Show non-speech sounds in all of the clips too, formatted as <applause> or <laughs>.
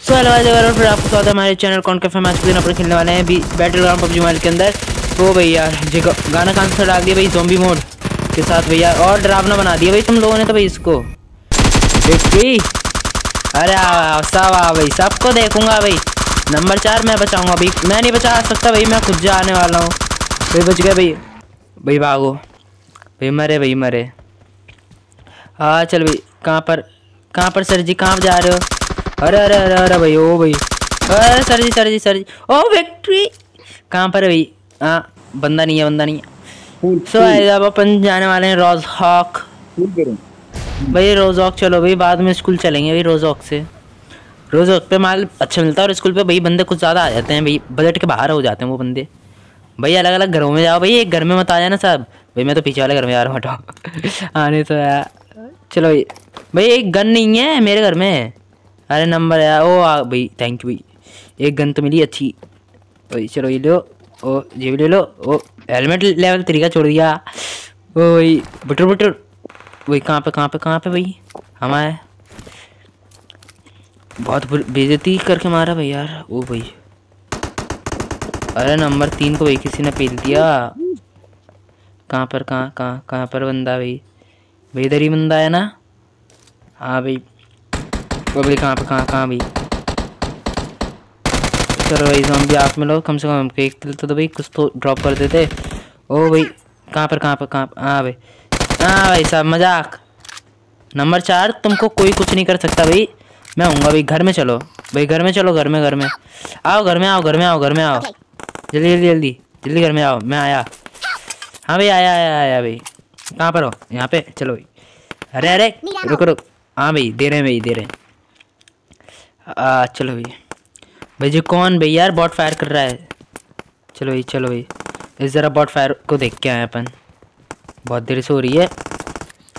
So hello अगर फिर आपको स्वागत है हमारे चैनल कौन कैफ़े मैच के दिन अपन खेलने वाले हैं बैटल ग्राउंड पबजी मोबाइल के अंदर। तो भाई यार जी गाना कहाँ से डाल दिया भाई? जोम्बी मोड के साथ भैया और डरावना बना दिया भाई तुम लोगों ने तो भाई इसको। विक्ट्री अरे सब आ भाई, सबको देखूँगा भाई। नंबर चार मैं बचाऊँगा भाई। मैं नहीं बचा सकता भाई, मैं खुद जाने वाला हूँ। भाई बच गए भाई। भाई भागो। भाई मरे भाई मरे। हाँ चल भाई, कहाँ पर कहाँ पर सर जी, कहाँ जा रहे हो? अरे अरे अरे अरे भाई ओ भाई। अरे sir ji sir ji sir ji. ओ फैक्ट्री कहाँ पर है भाई? हाँ बंदा नहीं है बंदा नहीं है। सो अब अपन जाने वाले हैं रोज हॉक भाई रोज हॉक चलो भाई बाद में स्कूल चलेंगे भाई रोज हॉक से। रोज हॉक पे माल अच्छा मिलता है और स्कूल पे भाई बंदे कुछ ज़्यादा आ जाते हैं भाई बजट के बाहर हो जाते हैं वो बंदे। भाई अलग अलग घरों में जाओ भाई एक घर में मत आ जाना साहब भाई मैं तो पीछे वाले घर में जा रहा हूँ हटाओ <laughs> आने तो यार चलो भाई। भाई एक गन नहीं है मेरे घर में। अरे नंबर है, ओ भाई थैंक यू भाई। एक गन तो मिली अच्छी। भाई चलो ये लो, ओ, ये भी ले लो, ओ हेलमेट लेवल तरीका छोड़ दिया। ओ भाई बटर बटर। वही कहाँ पे कहाँ पे कहाँ पे भाई? हमारे बहुत बेजती करके मारा भाई यार, ओ भाई। अरे नंबर तीन को भाई किसी ने पेल दिया। कहाँ पर, कहाँ कहाँ कहाँ पर बंदा भाई? भाई इधर ही बंदा है ना? हाँ भाई। वो भाई कहाँ पे कहाँ कहाँ भाई चलो भाई भी आप में लो कम से कम हमको एक तिल तो दो भाई कुछ तो ड्रॉप कर देते। ओ भाई कहाँ पर कहाँ पर कहाँ हाँ भाई। हाँ भाई साहब मज़ाक। नंबर चार तुमको कोई कुछ नहीं कर सकता भाई। मैं आऊँगा भाई घर में चलो। भाई घर में चलो घर में घर में। आओ घर में आओ घर में आओ घर में आओ। जल्दी जल्दी जल्दी जल्दी घर में आओ। मैं आया। हाँ भाई आया आया आया भाई। कहाँ पर हो? यहाँ पे चलो भाई। अरे अरे रुको रुक। हाँ भाई दे रहे हैं भाई दे रहे हैं। आ, चलो भाई। भाई जी कौन भाई? यार बॉट फायर कर रहा है। चलो भाई चलो भाई। इस ज़रा बॉट फायर को देख के आए अपन। बहुत देर से हो रही है।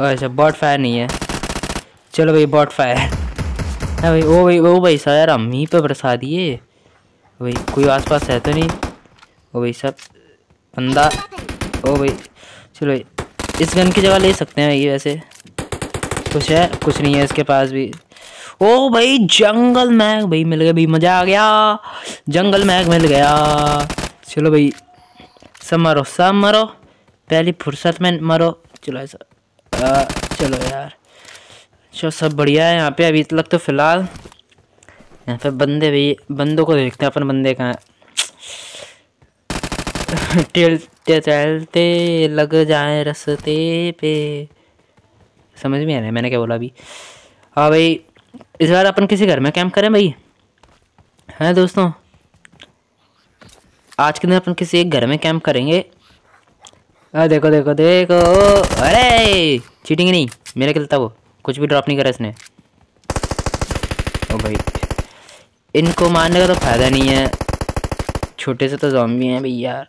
अच्छा बॉट फायर नहीं है। चलो भाई बॉट फायर हाँ भाई ओ भाई ओ भाई सर हम ही बरसा दिए। भाई कोई आसपास है तो नहीं। ओ भाई सब बंदा। ओ भाई चलो भाई इस गन की जगह ले सकते हैं भाई वैसे। कुछ है कुछ नहीं है इसके पास भी। ओ भाई, जंगल मैग। भाई, मिल गया, भाई, मज़ा आ गया। जंगल मैग मिल गया। चलो भाई, सब मरो सब मरो। पहली फुर्सत में मरो। चलो ऐसा चलो यार। चलो, सब बढ़िया है यहाँ पे अभी तक तो फ़िलहाल। यहाँ पे बंदे, भाई, बंदों को देखते हैं, अपन बंदे कहाँ <laughs> टेलते चलते, लग जाए रस्ते पे। समझ में आ रहा है, मैंने क्या बोला अभी? हाँ भाई इस बार अपन किसी घर में कैंप करें भाई? है दोस्तों? आज के दिन अपन किसी एक घर में कैंप करेंगे। आ, देखो देखो देखो। अरे चीटिंग नहीं, मेरा खेलता वो। कुछ भी ड्रॉप नहीं करा इसने। ओ भाई। इनको मारने का तो फ़ायदा नहीं है। छोटे से तो जॉम्बी हैं भैया यार।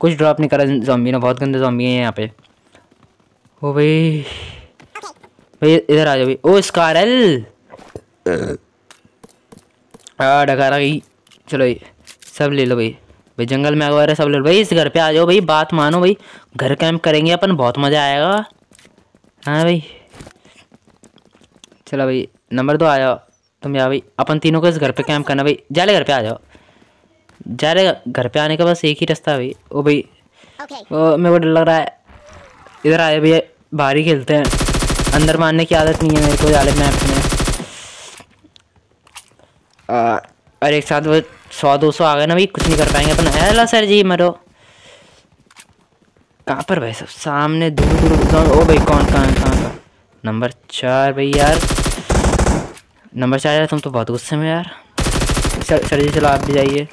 कुछ ड्रॉप नहीं करा जॉम्बी ने, बहुत गंदे जॉम्बी हैं यहाँ पे। ओ भाई। भाई, इधर आ जाओ भाई। ओ स्कारल आ डकारा गई। चलो भाई सब ले लो भाई। भाई जंगल में वगैरह सब ले लो। भाई इस घर पे आ जाओ भाई बात मानो भाई। घर कैंप करेंगे अपन बहुत मज़ा आएगा। हाँ भाई। चलो भाई नंबर दो आ जाओ। तुम जाओ भाई अपन तीनों को इस घर पे कैंप करना भाई। जाले घर पे आ जाओ। जाले घर पे आने का बस एक ही रास्ता भाई। ओ भाई ओ मेरे को डर लग रहा है। इधर आए भैया बाहर ही खेलते हैं। अंदर मारने की आदत नहीं है मेरे को जाले मैप में। और एक साथ वो सौ, दो सौ आ गए ना भाई, कुछ नहीं कर पाएँगे अपन। हेलो सर जी, मरो। कहाँ पर भाई सब? सामने दूर दूर ओ भाई, कौन, कहाँ कहाँ का नंबर चार भाई यार। नंबर चार यार, तुम तो बहुत गुस्से में यार। सर सर जी, चलो आप भी जाइए।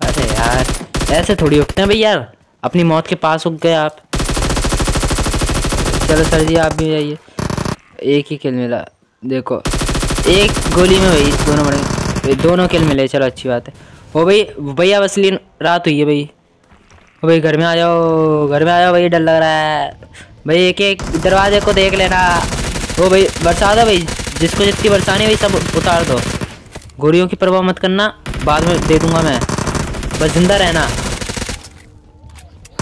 अरे यार, ऐसे थोड़ी उठते हैं भाई यार। अपनी मौत के पास उग गए आप। चलो सर जी, आप भी जाइए। एक ही खेल मिला। देखो। एक गोली में भाई दोनों बड़े दोनों किल मिले, चलो अच्छी बात है। ओ भाई, भैया असली रात हुई है भाई। ओ भाई, घर में आ जाओ, घर में आ जाओ भाई, डर लग रहा है। भाई, एक एक दरवाजे को देख लेना। ओ भाई बरसा दो भाई, जिसको जितनी बरसानी भाई, सब उतार दो। गोलियों की परवाह मत करना, बाद में दे दूँगा मैं। बस ज़िंदा रहना।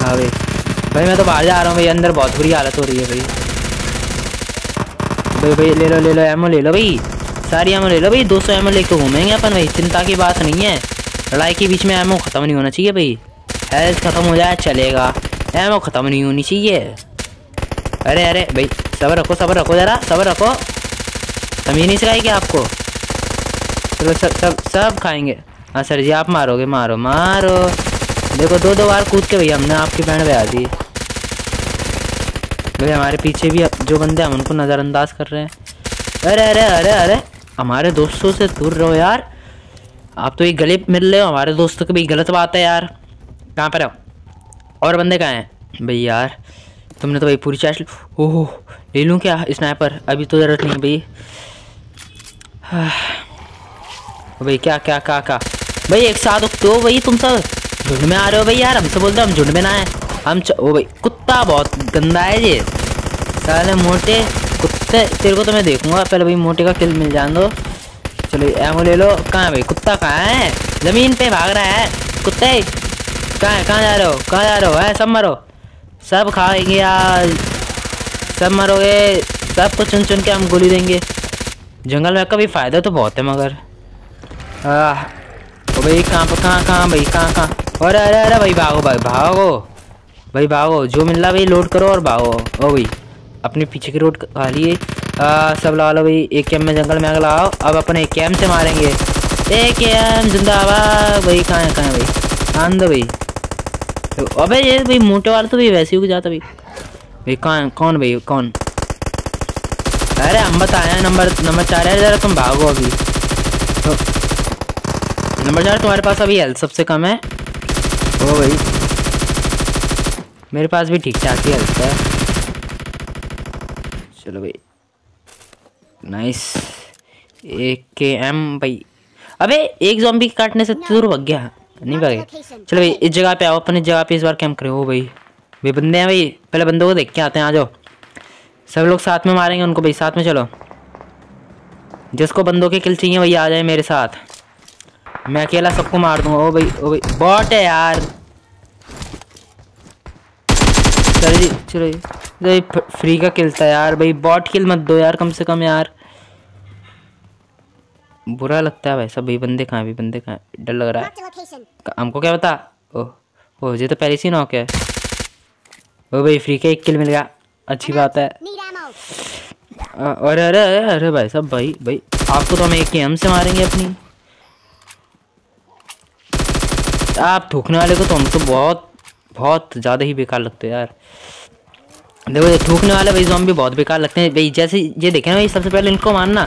हाँ भाई। भाई, मैं तो बाहर जा रहा हूँ भाई, अंदर बहुत बुरी हालत हो रही है भाई। भाई भाई, ले लो ले लो एमओ ले लो भाई। सारी एमओ ले लो भाई, दो सौ एमओ लेके घूमेंगे अपन भाई, चिंता की बात नहीं है। लड़ाई के बीच में एमओ ख़त्म नहीं होना चाहिए भाई। हेल्थ ख़त्म हो जाए, चलेगा। एमओ ख़त्म नहीं होनी चाहिए। अरे अरे, भाई सबर रखो सबर रखो ज़रा सबर रखो। तमीज़ नहीं सिखाई क्या आपको। चलो, सब सब सब खाएँगे। हाँ सर जी, आप मारोगे, मारो मारो। देखो, दो दो बार कूद के भैया हमने आपकी बैंड बजा दी। भाई, हमारे पीछे भी जो बंदे हम उनको नज़रअंदाज कर रहे हैं। अरे अरे अरे अरे। हमारे दोस्तों से दूर रहो यार। आप तो ये गले मिल रहे हो, हमारे दोस्तों की भी गलत बात है यार। कहाँ पर हो? और बंदे कहाँ हैं? भाई यार, तुमने तो भाई पूरी चाश ओह, ले लूँ क्या स्नैपर अभी तो ज़रूरत नहीं भाई। <sighs> भाई क्या क्या क्या क्या? भाई एक साथ तो भाई तुम सब झुंड में आ रहे हो भाई यार। हमसे बोलते हम झुंड में ना है हम ओ भाई, कुत्ता बहुत गंदा है ये। साले मोटे कुत्ते तेरे को तो मैं देखूँगा, पहले भाई मोटे का किल मिल जान दो। चलो एमो ले लो। कहाँ भाई? कुत्ता कहाँ है? ज़मीन पे भाग रहा है। कुत्ते, कहाँ कहाँ जा रहे हो? कहाँ जा रहे हो? है? सब मरो। सब खाएँगे यार। सब मरोगे। सबको चुन चुन के हम गोली देंगे। जंगल में कभी फ़ायदा तो बहुत है, मगर। आह भाई कहाँ पर कहाँ कहाँ भाई? कहाँ कहाँ? अरे अरे अरे भाई भागो भाई भागो। भाई भागो, जो मिल रहा भाई लोड करो और भागो। ओ भाई। अपने पीछे की रोड खा लिए। सब ला लो भाई एक कैम में जंगल में आग लगाओ। अब अपन एक कैम से मारेंगे। एक कैम जिंदाबाद। भाई, कहाँ है कहाँ है भाई? आन दो भाई। तो अबे, ये भाई, मोटे वाले तो भाई वैसे ही जाता भाई। भाई कौन कौन भाई, कौन? अरे, हम बताए, नंबर नंबर चार है, जरा तुम भागो अभी। तो नंबर चार, तुम्हारे पास अभी हेल्थ सबसे कम है। ओ भाई। मेरे पास भी ठीक ठाक ही हेल्थ है। चलो भाई। नाइस एक के एम भाई। अबे, एक जॉम्बी काटने से दूर भग गया। नहीं भागे। चलो भाई, इस जगह पे आओ, अपन जगह पे इस बार कैंप करें ओ भाई। भाई, बंदे हैं भाई। पहले बंदों को देख के आते हैं, आ जाओ। सब लोग साथ में मारेंगे उनको भाई, साथ में चलो। जिसको बंदों के किल चाहिए, वही आ जाए मेरे साथ। मैं अकेला सबको मार दूँगा। ओ भाई ओ भाई बॉट है यार। चलो जी चलो जी। फ्री का किल था यार। भाई बॉट किल मत दो यार कम से कम यार। बुरा लगता है भाई सब भाई बंदे कहाँ भी बंदे कहाँ डर लग रहा है। हमको क्या बता ओह ओह ये तो पहले से नॉक है ओ भाई फ्री का एक किल मिल गया। अच्छी बात है। अरे अरे अरे अरे भाई सब भाई भाई आपको तो हम एक हम से मारेंगे अपनी। आप ठोकने वाले को तो हम तो बहुत बहुत ज़्यादा ही बेकार लगते हैं यार। देखो ये थूकने वाले भाई जॉम्बी बहुत बेकार लगते हैं। भाई जैसे ये देखे ना भाई सबसे पहले इनको मारना।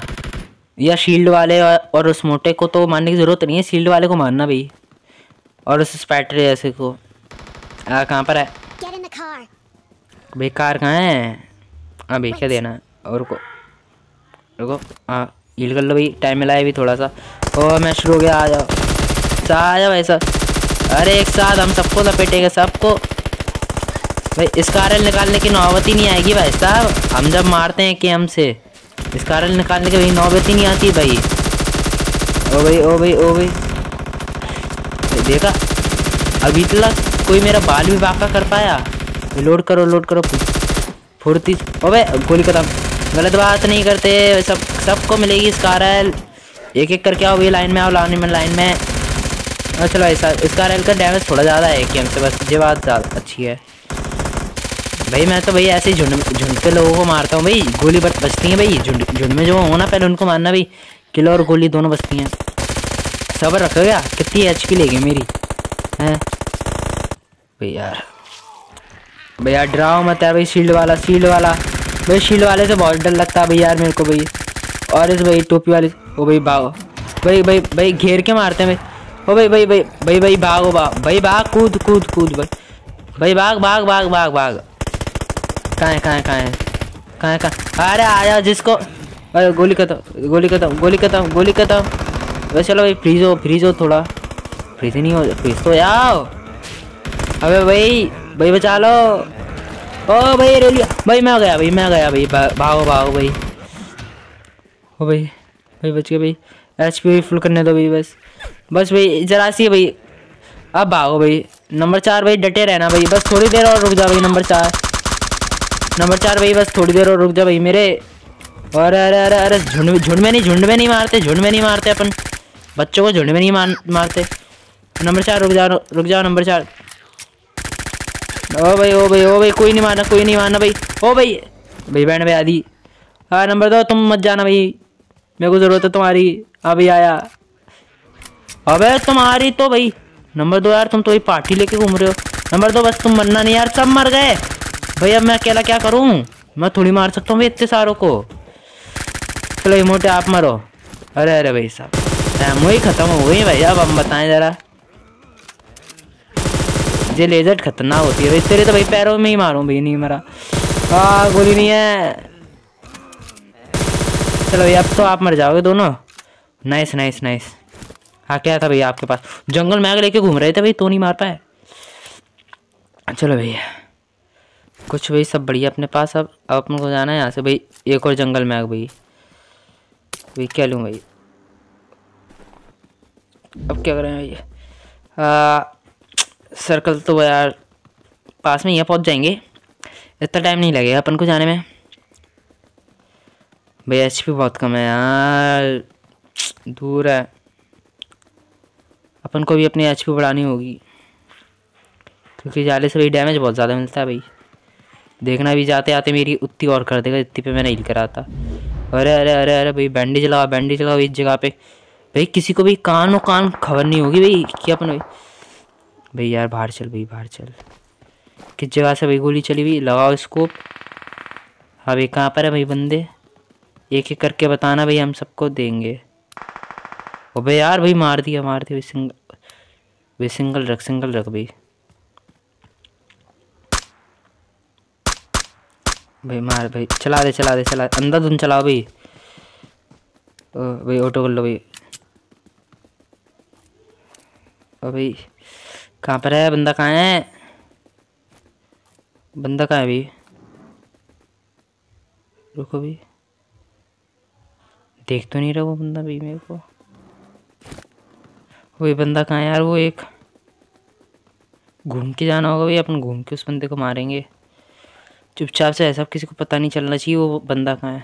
या शील्ड वाले और उस मोटे को तो मारने की ज़रूरत नहीं है शील्ड वाले को मारना भाई। और उस स्पैटरे ऐसे को। कहाँ पर है? बेकार कहाँ है? हाँ भाई क्या देना और को रुको हाँ हील कर लो भाई टाइम मिला है भी थोड़ा सा। ओ मैं शुरू हो गया आ जाओ। आ जाओ भाई सर अरे एक साथ हम सबको लपेटेंगे सबको। भाई, इस कारल निकालने की नौबत ही नहीं आएगी भाई साहब। हम जब मारते हैं कि हमसे इस कारल निकालने की भाई नौबत ही नहीं आती भाई। ओ भाई ओ भाई ओ भाई। देखा, अभी तक कोई मेरा बाल भी बाका कर पाया। लोड करो लोड करो फुर्ती ओ भाई, गोली खत्म। गलत बात नहीं करते, सब, सबको मिलेगी इस कारल एक एक करके आओ भाई लाइन में आओ लाइन में लाइन में। चलो ऐसा इसका रेल का डैमेज थोड़ा ज़्यादा है गेम से, बस ये बात अच्छी है। भाई, मैं तो भाई ऐसे ही झुंड झुंड के लोगों को मारता हूँ भाई। गोली बच बचती हैं भाई, झुंड झुंड में जो हो ना पहले उनको मारना भाई। किलो और गोली दोनों बचती हैं। सबर रखो क्या कितनी एच पी लेगी मेरी। है? भाई यार। भैया डराओ मत यार भाई शील्ड वाला शील्ड वाला। भाई शील्ड वाले से बहुत डर लगता है भाई यार मेरे को भाई। और इस भाई टोपी वाले ओ भाई, भागो। भाई भाई भाई, घेर के मारते हैं भाई। ओ भाई भाई भाई भाई भाई, भागो, भाग। भाई, भाग, कूद कूद कूद भाई। भाई, भाग भाग भाग भाग भाग। कहाँ है कहाँ है कहाँ है? कहाँ है, कहाँ अरे आया जिसको? अरे गोली खत्म गोली खत्म गोली खत्म गोली खत्म। वैसे चलो भाई, फ्रीज हो फ्रीज हो थोड़ा। फ्रीज नहीं हो, फ्रीज तो आओ अबे भाई भाई बचा लो। ओ भाई रेलिया भाई, मैं गया, भाई, मैं गया, भाई भागो भागो, भाई। ओ भाई भाई बच गया भाई। एच पी फुल करने दो, भाई, बस। बस भाई, जरा सी भाई। अब भागो, भाई। नंबर चार, भाई, डटे रहना, भाई। बस थोड़ी देर और रुक जा, भाई, नंबर चार। नंबर चार भाई, बस थोड़ी देर और रुक जा भाई मेरे। अरे अरे अरे अरे, झुंड झुंड में नहीं, झुंड में नहीं मारते, झुंड में नहीं मारते अपन। बच्चों को झुंड में नहीं मार मारते। नंबर चार, रुक जाओ रुक जाओ नंबर चार। ओ भाई ओ भाई ओ भाई, कोई नहीं मारना, कोई नहीं मारना भाई। ओ भाई भाई बैंड भाई आदि हाँ नंबर दो, तुम मत जाना भाई। मेरे को ज़रूरत है तुम्हारी। अभी आया। अबे तुम्हारी तो भाई। नंबर दो यार, तुम तो वही पार्टी लेके घूम रहे हो। नंबर दो, बस तुम मरना नहीं यार, सब मर गए। भाई अब मैं अकेला क्या करूँ? मैं थोड़ी मार सकता हूँ भाई इतने सारों को। चलो ये मोटे आप मरो। अरे अरे भाई साहब टाइम वही ख़त्म हो गई भाई। अब हम बताएँ ज़रा। ये लेजर खतरनाक होती है भाई। तेरे तो भाई पैरों में ही मारूं भाई, नहीं मरा। हाँ गोली नहीं है। चलो भाई, अब तो आप मर जाओगे दोनों। नाइस नाइस नाइस हाँ क्या था भैया आपके पास? जंगल मैग लेके घूम रहे थे भाई तो नहीं मार पाए। चलो भैया। कुछ भाई सब बढ़िया अपने पास। अब अब अपन को जाना है यहाँ से भाई, एक और जंगल में मैग भाई। भाई, क्या लूँ भाई? अब क्या करें भैया सर्कल तो यार पास में ही पहुँच जाएँगे। इतना टाइम नहीं लगेगा अपन को जाने में। भाई एच पी बहुत कम है यार। दूर है। अपन को भी अपनी एच पी बढ़ानी होगी। क्योंकि जाले से भाई डैमेज बहुत ज़्यादा मिलता है भाई। देखना भी जाते आते मेरी उतनी और कर देगा इतनी पे मैं नहीं करा था। अरे अरे अरे अरे, भाई बैंडेज लगा बैंडेज लगाओ इस जगह पे। भाई, किसी को भी कान और कान खबर नहीं होगी भाई क्या अपन भाई। भाई, यार, बाहर चल, भाई, बाहर चल। किस जगह से भाई गोली चली हुई लगाओ स्कोप हाँ भाई कहाँ पर है भाई बंदे? एक एक करके बताना भाई, हम सबको देंगे। ओ भाई यार, भाई, मार दिया मार दिया, भाई सिंगल भाई सिंगल रख सिंगल रख, भाई। भाई मार भाई। चला दे चला दे, चला अंदर तुम चलाओ भाई। भाई ऑटो कर लो भाई। ओ, भाई, कहाँ पर है? बंदा कहाँ है? बंदा कहाँ है भाई? रुको भाई। देख तो नहीं रहा वो बंदा भाई मेरे को। वही बंदा कहाँ है यार वो एक? घूम के जाना होगा भाई। अपन घूम के उस बंदे को मारेंगे। चुपचाप से ऐसा किसी को पता नहीं चलना चाहिए, वो बंदा कहाँ है?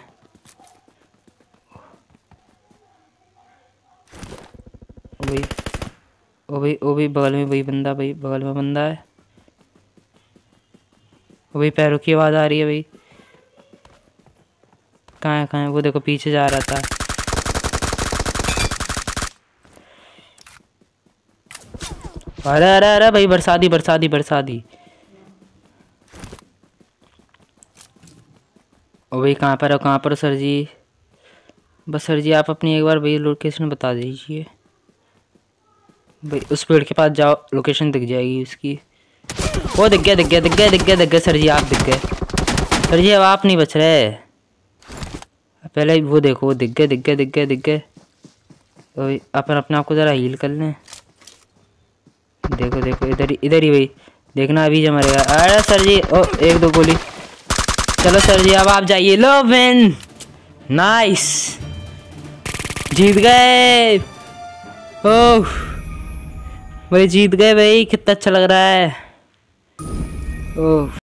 भाई, ओ भाई ओ भाई, बगल में भाई बंदा, भाई, बगल में बंदा है। ओ भाई, पैरों की आवाज़ आ रही है भाई। कहाँ है कहाँ है? वो देखो, पीछे जा रहा था। अरे अरे अरे, भाई, बरसाती बरसाती बरसाती भाई, कहाँ पर हो, कहाँ पर हो सर जी? बस सर जी, आप अपनी एक बार भाई लोकेशन बता दीजिए। भाई, उस पेड़ के पास जाओ लोकेशन दिख जाएगी उसकी। वो दिख गया दिख गया दिख गया दिख गया दिख गया सर जी, आप दिख गए। सर जी, अब आप नहीं बच रहे। पहले वो देखो वो दिख गए दिख गए दिख गए दिख गए। तो अपन अपने आप को ज़रा हील कर लें। देखो देखो, इधर ही इधर ही भाई। देखना, अभी जमा रहेगा। अरे सर जी, ओ, एक दो गोली। चलो सर जी, अब आप जाइए। लो विन नाइस जीत गए। ओह। भाई जीत गए भाई, कितना अच्छा लग रहा है। ओह।